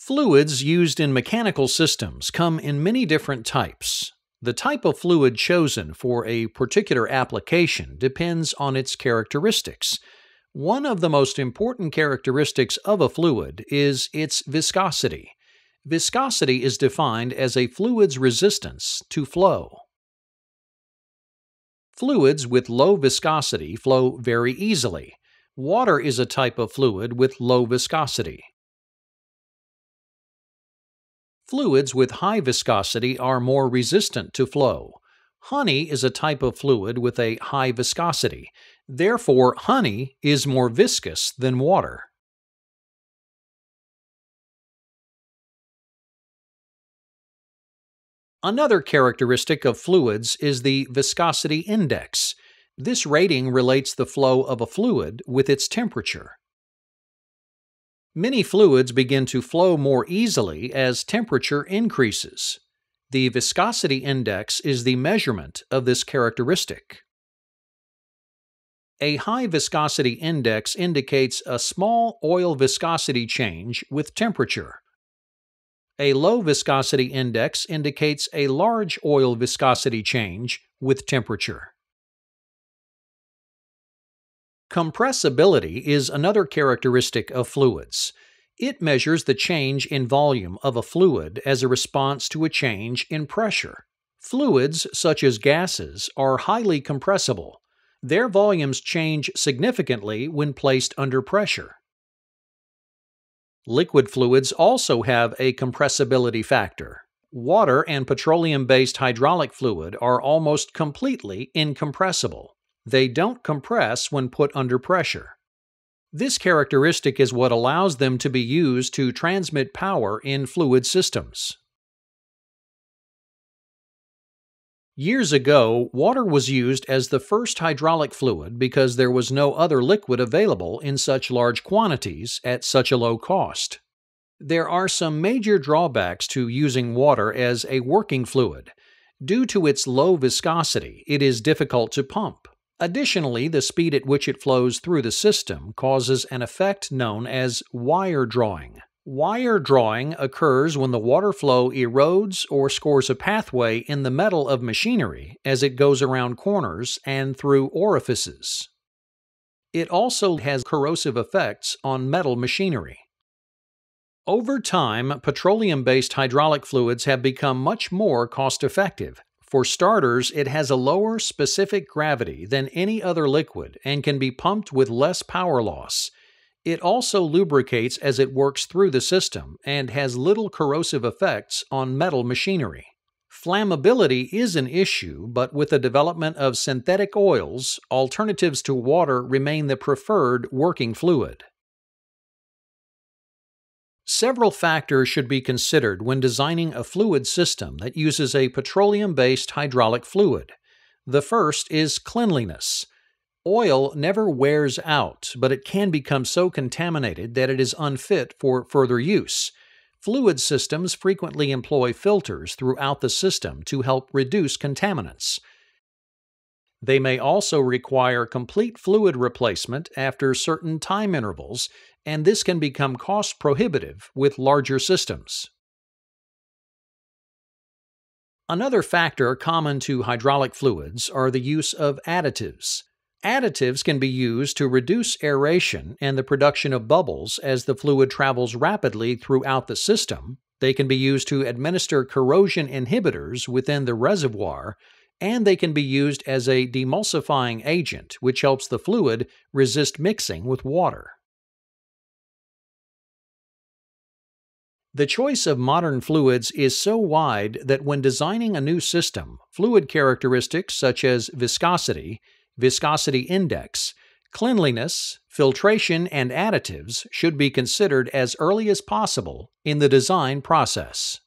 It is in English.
Fluids used in mechanical systems come in many different types. The type of fluid chosen for a particular application depends on its characteristics. One of the most important characteristics of a fluid is its viscosity. Viscosity is defined as a fluid's resistance to flow. Fluids with low viscosity flow very easily. Water is a type of fluid with low viscosity. Fluids with high viscosity are more resistant to flow. Honey is a type of fluid with a high viscosity. Therefore, honey is more viscous than water. Another characteristic of fluids is the viscosity index. This rating relates the flow of a fluid with its temperature. Many fluids begin to flow more easily as temperature increases. The viscosity index is the measurement of this characteristic. A high viscosity index indicates a small oil viscosity change with temperature. A low viscosity index indicates a large oil viscosity change with temperature. Compressibility is another characteristic of fluids. It measures the change in volume of a fluid as a response to a change in pressure. Fluids, such as gases, are highly compressible. Their volumes change significantly when placed under pressure. Liquid fluids also have a compressibility factor. Water and petroleum based hydraulic fluid are almost completely incompressible. They don't compress when put under pressure. This characteristic is what allows them to be used to transmit power in fluid systems. Years ago, water was used as the first hydraulic fluid because there was no other liquid available in such large quantities at such a low cost. There are some major drawbacks to using water as a working fluid. Due to its low viscosity, it is difficult to pump. Additionally, the speed at which it flows through the system causes an effect known as wire drawing. Wire drawing occurs when the water flow erodes or scores a pathway in the metal of machinery as it goes around corners and through orifices. It also has corrosive effects on metal machinery. Over time, petroleum based hydraulic fluids have become much more cost effective for starters, it has a lower specific gravity than any other liquid and can be pumped with less power loss. It also lubricates as it works through the system and has little corrosive effects on metal machinery. Flammability is an issue, but with the development of synthetic oils, alternatives to water remain the preferred working fluid. Several factors should be considered when designing a fluid system that uses a petroleum based hydraulic fluid. The first is cleanliness. Oil never wears out, but it can become so contaminated that it is unfit for further use. Fluid systems frequently employ filters throughout the system to help reduce contaminants. They may also require complete fluid replacement after certain time intervals and this can become cost prohibitive with larger systems. Another factor common to hydraulic fluids are the use of additives. Additives can be used to reduce aeration and the production of bubbles as the fluid travels rapidly throughout the system. They can be used to administer corrosion inhibitors within the reservoir, and they can be used as a demulsifying agent, which helps the fluid resist mixing with water. The choice of modern fluids is so wide that when designing a new system, fluid characteristics such as viscosity, viscosity index, cleanliness, filtration, and additives should be considered as early as possible in the design process.